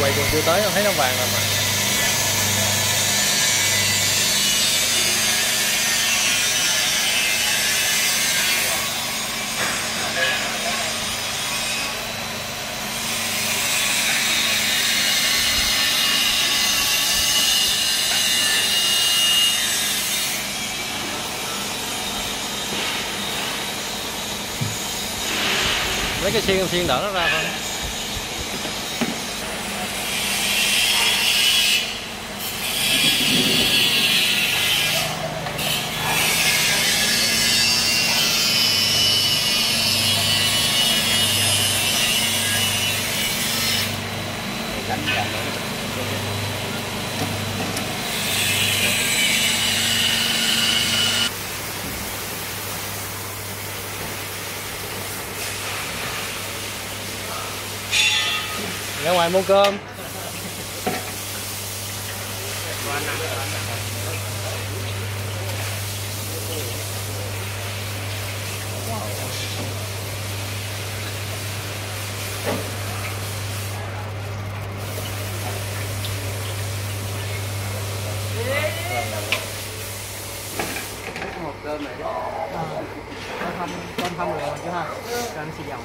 quay còn chưa tới, không thấy nó vàng rồi mà. Lấy cái xiên xiên đỡ nó ra thôi. Đánh ra ra ngoài mua cơm. หมดเดิมหน่อยดิเราทำตอนทำเหลือมันก็หมการเสี่ยว